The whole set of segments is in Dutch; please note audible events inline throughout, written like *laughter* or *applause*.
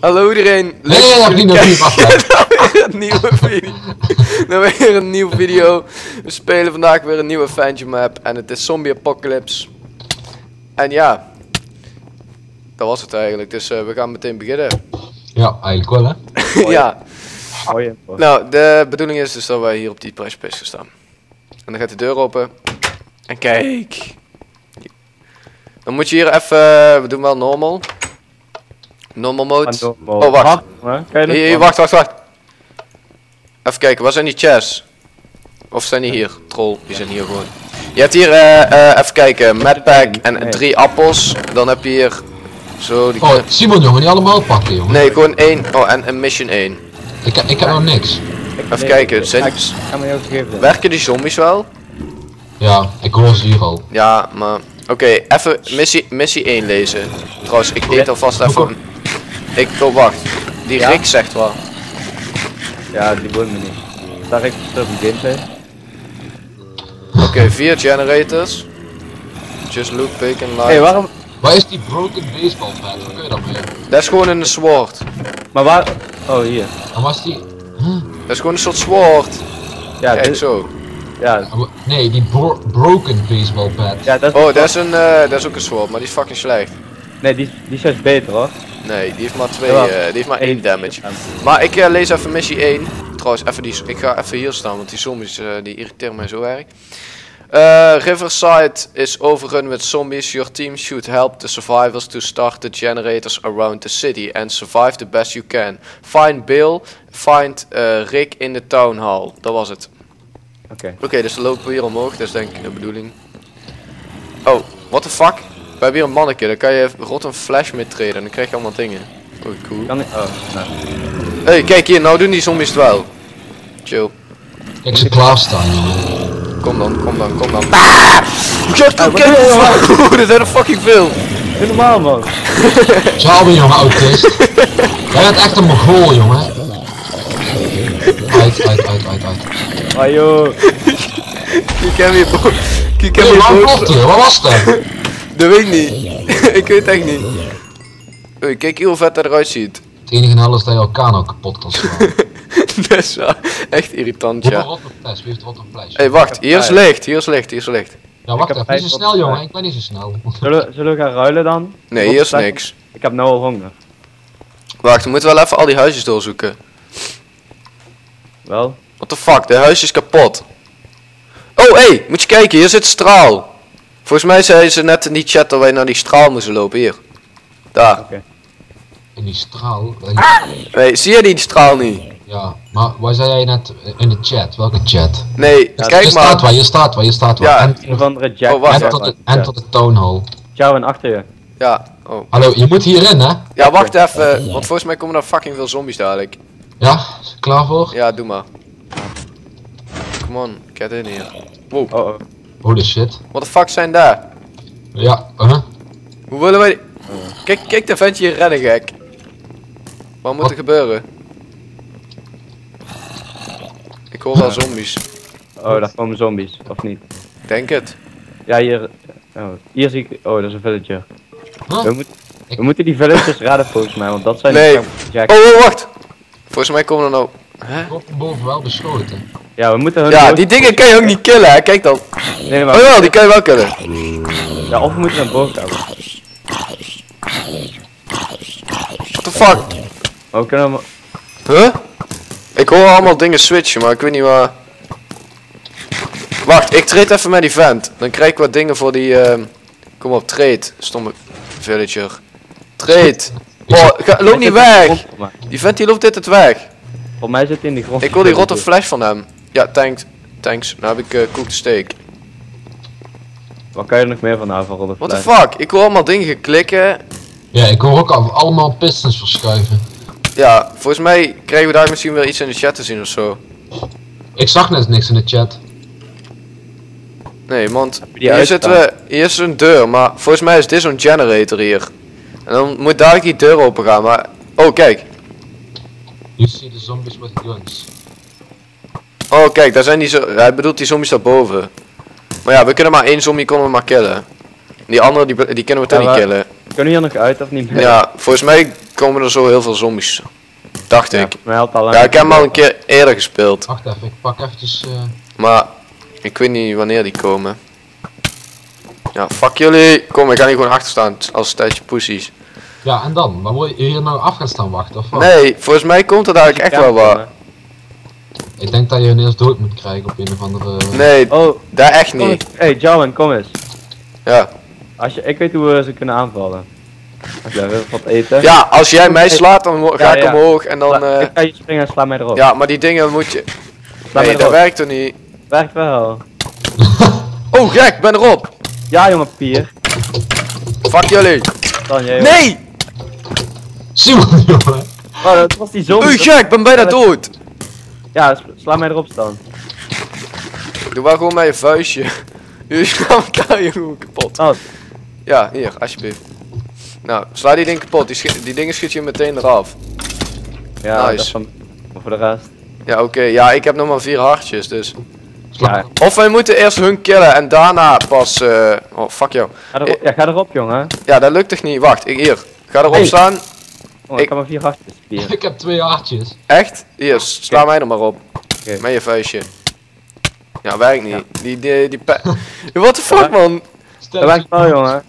Hallo iedereen. Leuk Nee, dat jullie kijken *laughs* een nieuwe video. naar weer een nieuwe video. We spelen vandaag weer een nieuwe Fantasy map en het is Zombie Apocalypse. En ja, dat was het eigenlijk. Dus eh, we gaan meteen beginnen. Ja, eigenlijk wel hè. *laughs* ja, Oh ja. nou de bedoeling is dus dat wij hier op die gaan staan. En dan gaat de deur open. En kijk. Dan moet je hier even, we doen wel normal. Normal mode. Oh, wacht. Kan je Hier, hier, wacht, wacht, wacht. Even kijken, waar zijn die chests? Of zijn die hier? Troll, die zijn hier gewoon. Je hebt hier, eh, eh, even kijken, madpack en Nee. drie appels. Dan heb je hier, zo, die Oh, Simon jongen, die allemaal pakken jongen. Nee, gewoon één. Oh, en een mission 1. Ik, ik heb nog niks. Even kijken, zijn, Ik ga me jou geven. werken die zombies wel? Ja, ik hoor ze hier al. Ja, maar... Oké, even missie, missie 1 lezen. Trouwens, ik eet alvast even... een- Ik, oh wacht. Die Ja? Rick zegt wel. Ja, die boeit me niet. Daar ik terug in gameplay. Oké, vier generators. Just look, pick and Hé, light. waarom? Waar is die broken baseball bat? Waar kun je dat mee? Dat is gewoon een sword. Maar waar? Oh, hier. En was die... Dat is gewoon een soort sword. Ja, Kijk dit, zo. ja, Nee, die bro broken baseball bat. ja, dat is... Oh, dat is, een, eh, dat is ook een sword, maar die is fucking slecht. Nee, die, die is juist beter hoor. Nee, die heeft maar twee, eh, die heeft maar één damage. Maar ik eh, lees even missie 1. Trouwens, even die, ik ga even hier staan, want die zombies eh, die irriteren mij zo erg. Riverside is overrun with zombies. Your team should help the survivors to start the generators around the city and survive the best you can. Find Bill, find Rick in the town hall. Dat was het. Oké. Oké, dus dan lopen we hier omhoog, dat is denk ik de bedoeling. Oh, what the fuck? We hebben hier een manneke, daar kan je rot een flash mee treden en dan krijg je allemaal dingen. Oh, cool. Kan ik... Oh, nou. hey, kijk hier, nou doen die zombies het wel. Chill. Kijk ze klaarstaan jongen. Kom dan, kom dan, kom dan. Ah! Kijk, kijk, kijk, Oeh, er zijn er fucking veel. Doe normaal man. Zalbe jongen, autist. Jij bent echt een mongool jongen. Uit, uit, uit, uit, uit. Oh joh. *laughs* Kijk hem hier boven. Kijk hem boven. Wat was dat? Dat weet ik niet. *laughs* ik weet echt niet. Oei, kijk hier hoe vet hij eruit ziet. Het enige in is dat je elkaar nou kapot kan slaan. *laughs* dat is wel echt irritant, ja. een fles, wie heeft een fles? Hé, hey, wacht, hier is licht, hier is licht, hier is licht. Ja, wacht even, niet zo snel jongen, ik ben niet zo snel. *laughs* Zullen, zullen we gaan ruilen dan? Nee, hier is niks. Ik heb nou al honger. Wacht, we moeten wel even al die huisjes doorzoeken. Wel? What the fuck, de huis is kapot. Oh, hé, hey, moet je kijken, hier zit straal. Volgens mij zei ze net in die chat dat wij naar die straal moesten lopen, hier. Daar. Oké. In die straal. Nee, zie je die straal niet? Ja, maar waar zei jij net in de chat? Welke chat? Nee, Ja, kijk je staat maar. waar, je staat waar, je staat waar. Ja. En, Een of andere Jack. Oh, wacht, en, tot de, en tot de town hall. Ciao en achter je. Ja, oh. Hallo, je moet hierin hè? Ja, wacht even, want volgens mij komen er fucking veel zombies dadelijk. Ja, is je klaar voor? Ja, doe maar. Come on, get in hier. Wow, Oh oh. Holy shit. what the fuck zijn daar? Ja, huh? Hoe willen wij... Kijk, kijk de ventje hier rennen, gek. Wat moet er Wat? gebeuren? Ik hoor wel zombies. Oh, daar komen zombies. Of niet? Denk het. Ja, hier. Oh, hier zie ik. Oh, dat is een villager. Huh? We, moet, we moeten die villagers raden volgens mij, want dat zijn Nee. die Jack. Oh, oh, wacht. Volgens mij komen er nou... Hè? Boven wel beschoten. Ja, we moeten hun Ja, boven- die dingen kan je ook niet killen, hè? Kijk dan. Nee, maar. Oh wel, die kan je wel killen. Ja, of we moeten naar boven gaan. What the fuck? Maar we kunnen hem. Huh? Ik hoor allemaal dingen switchen, maar ik weet niet waar... Wacht, ik trade even met die vent. Dan krijg ik wat dingen voor die... ehm, Kom op, trade. Stomme villager. Trade. *laughs* Oh, ga, loop niet weg. Die vent die loopt dit het weg. Voor mij zit hij in de grond. Ik wil die rotte flash van hem. Ja, thanks. Thanks. Nou heb ik uh, cooked steak. Wat kan je er nog meer van van rotte What the fles? fuck? Ik hoor allemaal dingen geklikken. Ja, ik hoor ook al allemaal pistons verschuiven. Ja, volgens mij krijgen we daar misschien wel iets in de chat te zien of zo. Ik zag net niks in de chat. Nee, want die hier, zitten we, hier is een deur, maar volgens mij is dit zo'n generator hier. En dan moet dadelijk die deur open gaan, maar... Oh, kijk. You see the zombies with guns. Oh, kijk, daar zijn die zo... Hij bedoelt die zombies daarboven. Maar ja, we kunnen maar één zombie kunnen we maar killen. Die andere, die, die kunnen we toch Ja, niet killen. Kunnen we hier nog uit of niet meer? Ja, volgens mij komen er zo heel veel zombies. Dacht Ja, ik. al. Ja, ik heb hem al een keer eerder gespeeld. Wacht even, ik pak eventjes... eh, Maar ik weet niet wanneer die komen. Ja, fuck jullie. Kom, ik ga hier gewoon achter staan als tijdje poesies. Ja, en dan? Dan moet je hier nou af gaan staan wachten, of wat? Nee, volgens mij komt het eigenlijk echt wel wat. Ik denk dat je ineens dood moet krijgen op een of andere... Nee, Oh, daar echt niet. Hey, Jarwin, kom eens. Ja. Als je, ik weet hoe we ze kunnen aanvallen. Als jij wil wat eten. ja, als jij mij slaat, dan ga Ja, ik ja. omhoog en dan... Sla- eh, Ik ga je springen en sla mij erop. ja, maar die dingen moet je... sla Nee, dat erop. werkt er niet. Werkt wel. *laughs* Oh, gek, ik ben erop. Ja, jongen, Pier. Fuck jullie. Dan jij. Nee! Simon, *laughs* jongen! Oh, dat was die zombie. Oei, gek, ik ben bijna dood. Ja, sla- mij erop staan. Doe wel gewoon met je vuistje. *laughs* Jullie gaan elkaar hier gewoon kapot. Oh, Ja, hier, alsjeblieft. Nou, sla die ding kapot. Die, schi- die dingen schiet je meteen eraf. ja, Nice. dat is van... Maar voor de rest. Ja, oké. Ja, ik heb nog maar vier hartjes, dus... Ja. Of wij moeten eerst hun killen en daarna pas... eh Oh, fuck jou. Ga erop, ja, ga erop, jongen. Ja, dat lukt toch niet? Wacht, ik, hier. Ga erop Hey. staan. Jongen, Ik- ik heb maar vier hartjes. *laughs* Ik heb twee hartjes. Echt? Hier, sla mij er maar op. Oké. Met je vuistje. Ja, werkt niet. Die, die, die pe... *laughs* What the fuck, man? Stel Dat werkt wel, jongen.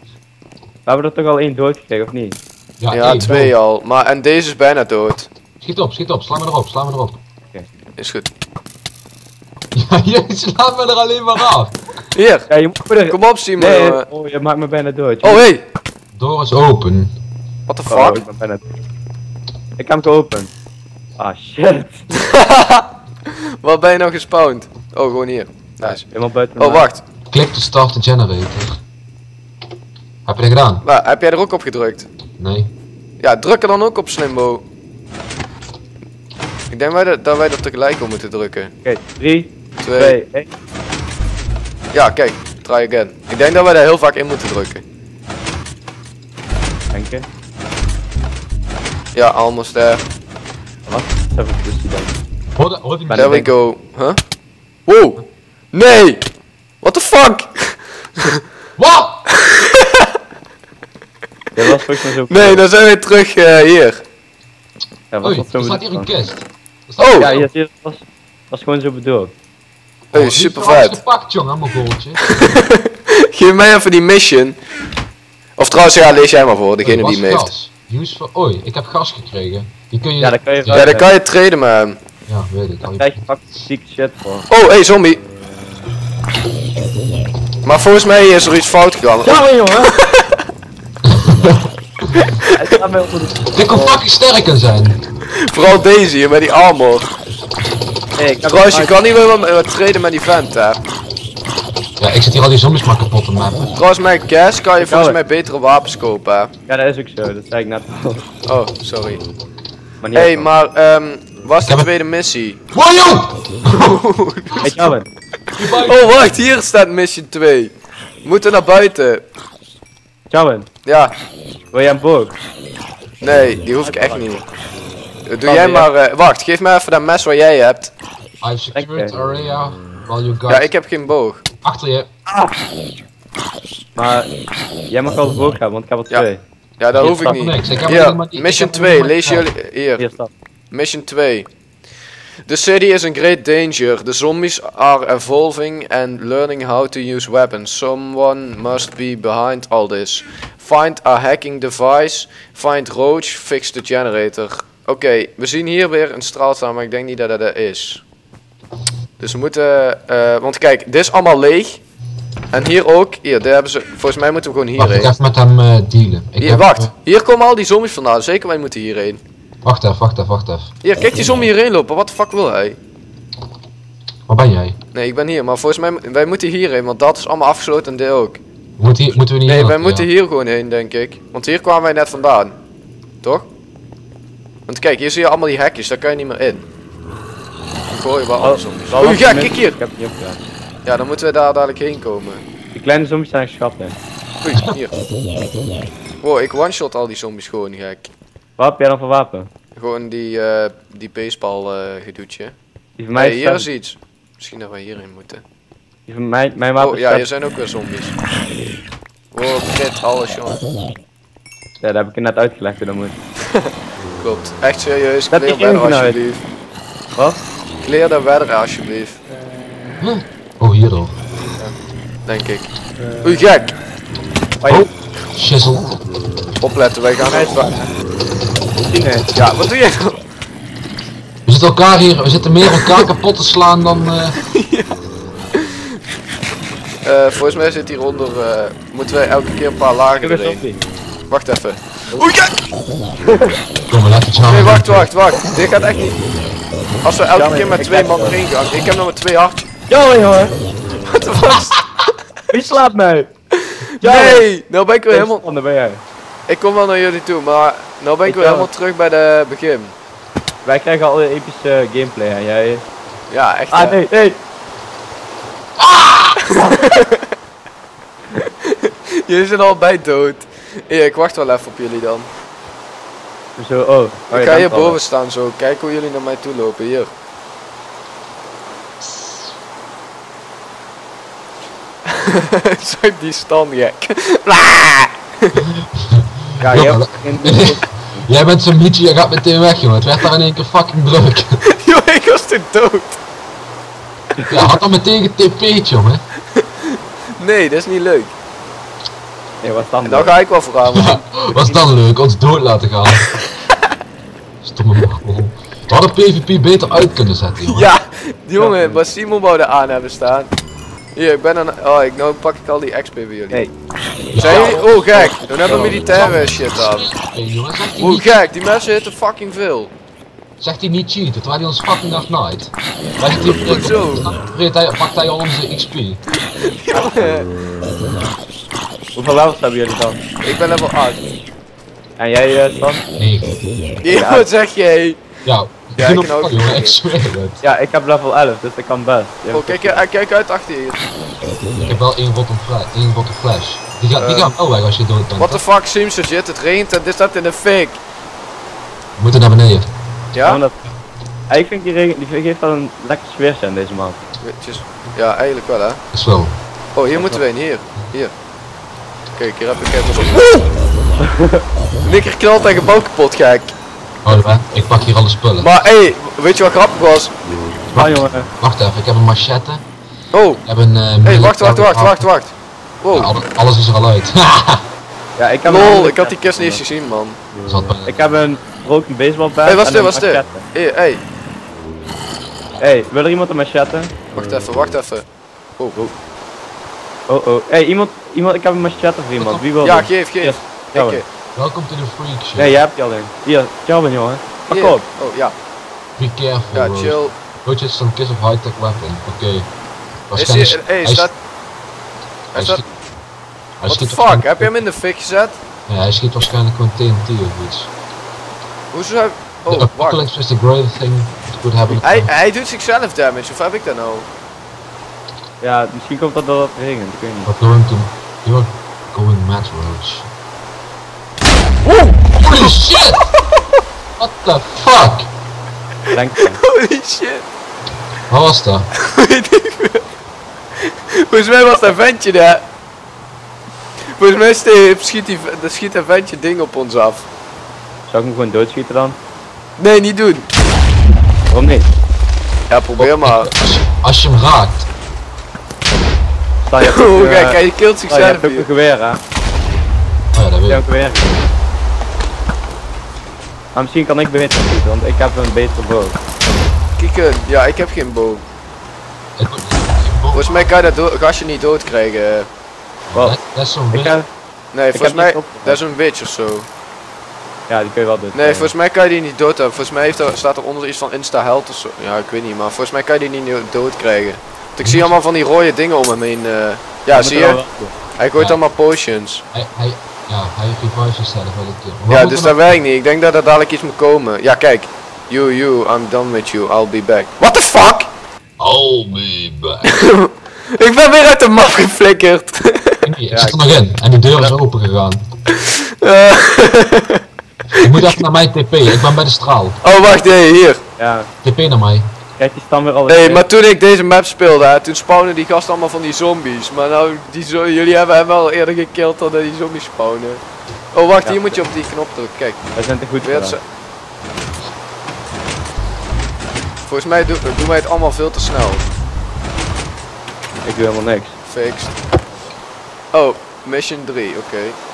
We hebben er toch al één dood gekregen, of niet? Ja, Ja, één, twee dood. al. Maar, en deze is bijna dood. Schiet op, schiet op, sla me erop, sla me erop. Is goed. *laughs* Ja, je slaat me er alleen maar af. Hier, Ja, je moet er... kom op Simon. Nee, oh, je maakt me bijna dood. Oh, hey. Door is open. What the Oh, fuck? ik ben bijna Ik heb hem geopend. Ah, shit. *laughs* Waar ben je nou gespawned? Oh, gewoon hier. Nice. Helemaal buiten. Oh, wacht. Klik to start the generator. Heb je dat gedaan? Nou, heb jij er ook op gedrukt? Nee. Ja, druk er dan ook op Slimbo. Ik denk wij dat, dat wij er tegelijk op moeten drukken. Oké, 3, Twee. 2, 1. Ja, kijk. Try again. Ik denk dat wij daar heel vaak in moeten drukken. Dank je. Die dan. Hoor, de- hoor die Ben There we go. Huh? Wow. Nee! What the fuck? Wat? *laughs* Dat was volgens mij zo. Nee, dan zijn we terug eh, hier. Ja, was Oei, dat zo er staat hier een kist. Oh! Ja, hier, hier was, was gewoon zo bedoeld. Is super vet. gepakt, jongen, mijn goaltje. *laughs* Geef mij even die mission. Of trouwens, ja, lees jij maar voor, degene die hem heeft. Use for... Oei, ik heb gas gekregen. Die kun je... Ja, dan kan je Ja, dan kan je traden met hem. Ja, weet ik. Daar krijg je fucking zieke shit voor. Oh, hey, zombie. Maar volgens mij is er iets fout gegaan. Ja, maar jongen! *laughs* Dit kon fucking sterk kunnen zijn. Vooral deze hier met die armor. Hey, Trouwens, je kan niet meer wat, wat traden met die vent, hè. Ja, ik zit hier al die zombies maar kapot te mappen. Trouwens, met gas kan je Ik volgens mij betere wapens kopen, hè. Ja, dat is ook zo, dat zei ik net al. Oh, sorry. Maar niet hey, maar, ehm, wat is de tweede missie? Wow, joh! *laughs* Hey, Calvin. Die buiten. Oh, wacht, hier staat mission 2. We moeten naar buiten. Calvin, Ja, wil jij een boog? nee, die hoef ik echt niet. Doe jij maar, eh, wacht, geef mij even dat mes wat jij hebt. I've secured area while you guys... Ja, ik heb geen boog. Achter je. Maar jij mag wel hebben, want ik heb er Ja. twee. Ja, dat hoef ik niet. niks. Ik heb Hier, alleen maar die- ik mission heb alleen 2, maar- lees ja. jullie, hier. Hier staat. Mission 2. The city is in great danger. The zombies are evolving and learning how to use weapons. Someone must be behind all this. Find a hacking device. Find Roach. Fix the generator. Oké, we zien hier weer een straal staan, maar ik denk niet dat dat er is. Dus we moeten... eh, want kijk, dit is allemaal leeg. En hier ook. Hier, daar hebben ze... Volgens mij moeten we gewoon Wacht, ik hierheen. ga even met hem eh, dealen. Ik Hier, heb, wacht. eh, Hier komen al die zombies vandaan. Zeker wij moeten hierheen. wacht even, wacht even, wacht even. Hier, kijk die zombie hierheen lopen. Wat de fuck wil hij? Waar ben jij? Nee, ik ben hier, maar volgens mij, wij moeten hierheen, want dat is allemaal afgesloten en dit ook. Moet hier, moeten we niet Nee, wij moeten hier gewoon heen, denk ik. Want hier kwamen wij net vandaan. Toch? Want kijk, hier zie je allemaal die hekjes, daar kan je niet meer in. Dan gooi je wel alle zombies. Wel Oh ja, kijk hier! Ik heb het niet. Ja, dan moeten we daar dadelijk heen komen. Die kleine zombies zijn schattig. Oei, hier. Wow, ik one-shot al die zombies gewoon gek. Wat heb jij dan voor wapen? Gewoon die, eh die baseball eh gedoetje. Die van mij Nee, is hier is iets. Misschien dat wij hierheen moeten. Die van mij, mijn wapen Oh is ja, hier zijn ook weer zombies. Wow, crit, alles jongen. Ja, dat heb ik net uitgelegd hoe dat moet. *laughs* Klopt. Echt serieus, Dat uit. alsjeblieft. Wat? Clear de weather alsjeblieft. Huh? Oh, hier al. Denk ik. Oei gek! Oh, Oh, shizzle. Opletten, wij gaan uit. nee. Ja, wat doe jij nou? We zitten elkaar hier, we zitten meer elkaar kapot te slaan dan... eh, *laughs* Eh, volgens mij zit hieronder, eh moeten wij elke keer een paar lagen erin. Wacht even. Oei gek! Kom maar, laat iets Nee, wacht, wacht, wacht. Dit gaat echt niet. Als we elke Ja, maar keer met twee man erin gaan. Ik heb nog maar twee hartjes. Jongen. What the fuck? Wie slaapt mij? Nee! Nou ben ik weer helemaal... Ben jij. Ik kom wel naar jullie toe, maar nou ben ik Ik weer wel. helemaal terug bij de begin. Wij krijgen al een epische gameplay en jij... Ja, echt. Ah, nee, nee. *laughs* Jullie zijn allebei dood. Ja, ik wacht wel even op jullie dan. Zo, oh. oh ik ga hier boven staan zo. Kijk hoe jullie naar mij toe lopen. Hier. *laughs* Zag die stand gek. *laughs* Ja, je geen... *laughs* Jij bent zo'n liedje, jij gaat meteen weg jongen. Het werd daar in één keer fucking druk. Yo, ik was toen dood. Ja, had dan meteen getp'd jongen. Nee, dat is niet leuk. Nee, wat dan? En dan ga ik wel vooraan. Ja, was dan leuk, ons dood laten gaan. Stomme mogol. We hadden PvP beter uit kunnen zetten jongen. Ja, die jongen, maar Simon wou er aan hebben staan. Hier, ik ben aan. Oh, ik, nou pak ik al die XP bij jullie. Nee. Zijn jullie? Oh, gek. Dan hebben we militaire shit aan. Hey, niet, gek, die mensen hitten fucking veel. zegt hij niet cheaten, terwijl hij ons fucking dag night. Wij zitten hier Hoezo? vreet hij, pakt hij al onze XP. *laughs* Jongen, Hoeveel levels hebben jullie dan? ik ben level 8. En jij, Stan? Nee. Ja, wat zeg jij? Ja, Ja, ik op kan ook van, jongen, niet. ik zweer het. Ja, ik heb level 11, dus ik kan best. Oh, kijk, eh, kijk uit achter je. Ik heb wel één rotte flash. Één rotte flash. Die, gaat, die Eh, gaat wel weg als je dood bent. What the fuck, Simpson shit, het regent en dit staat in de fik. We moeten naar beneden. Ja? Dat... Ja, ik vind die, regen, die geeft wel een lekker sfeertje aan deze maand. Witjes. Ja, eigenlijk wel hè. Is wel. Oh, hier moeten we heen, hier. Hier. Kijk, hier heb ik even zo. Nikker knalt en gebouw kapot, gek. Oh, hè? ik pak hier alle spullen. Maar hé, hey, weet je wat grappig was? Ah jongen, Wacht even, ik heb een machette. Oh, Ik heb een. eh hé, hey, wacht, wacht, wacht, wacht, wacht. Wow. alle- alles is er al uit. *laughs* ja ik heb een Lol, ik had die kist niet eens gezien, man. Ik heb een broken baseball bat. Hé, hey, en dit, een is dit? Hé, hey, Hey, wil er iemand een machette? wacht even, wacht even. Oh, oh. Oh oh. Hey, iemand, iemand, ik heb een machette voor iemand. Wie wil Ja, geef, geef. Eh, Welkom to the freak show. Nee, jij hebt die alleen. Hier, Calvin jongen. Pak hier. op. Oh, ja. Be careful. Ja, Rose. chill. Roach is some kiss of high-tech weapon. Oké. Is Waarschijnlijk- staat... hij Hij staat... schiet- hij What the fuck, heb je hem in de fik gezet? Ja, hij schiet waarschijnlijk gewoon TNT of iets. Hoezo heb... The Oh, wacht. apocalypse is the greatest thing that could happen. Hij, hij doet zichzelf damage, of heb ik dat nou? Ja, misschien komt dat doordat het regent. Ik weet niet. We're going to... You're going mad, Roach. Holy shit! What the fuck? Denk je. Holy shit. Wat was dat? Weet ik veel. Volgens mij was dat ventje daar. Volgens mij schiet, die, dat schiet dat ventje ding op ons af. Zou ik hem gewoon doodschieten dan? Nee, niet doen. Waarom niet? Ja, probeer maar. Als je, als je hem raakt. Stel je *laughs* hebt Oh, eh, kijk, hij je zichzelf hebt ook een hier. geweer hè? Oh ja, dat weet ik. Maar misschien kan ik beter schieten, want ik heb een betere boog. Kieken, ja, ik heb geen bow. Ik- ik- Volgens mij kan je dat gastje niet doodkrijgen. Wat? Dat, dat is zo'n Ik wit- heb... Nee, volgens heb mij, niet op- dat is een witch of zo. Ja, die kun je wel doen. Nee, volgens mij kan je die niet dood hebben. Volgens mij heeft er, staat er onder iets van insta health of zo. Ja, ik weet niet, maar volgens mij kan je die niet dood krijgen. Want ik zie allemaal van die rode dingen om hem heen. eh. ja, zie je? Hij gooit Ja. allemaal potions. Hij, hij, ja, hij revives zichzelf wel een keer. Maar Ja, dus dat er werkt niet. Ik denk dat er dadelijk iets moet komen. Ja, kijk. You, you, I'm done with you. I'll be back. What the fuck? I'll be back. *laughs* Ik ben weer uit de map geflikkerd. Nee, *laughs* ik zit er nog in en die deur is open gegaan. Je moet even naar mij TP, ik ben bij de straal. oh, wacht, nee, hier. Ja, TP naar mij. Krijgt die stam weer al Nee, maar toen ik deze map speelde, hè, toen spawnen die gasten allemaal van die zombies. Maar nou, die zo jullie hebben hem wel eerder gekild dan dat die zombies spawnen. Oh, wacht, Ja. hier moet je op die knop drukken. Kijk, Wij zijn te goed weer voor. ze... Volgens mij doen, doen wij het allemaal veel te snel. Ik doe helemaal niks. Fixed. Oh, mission 3, oké.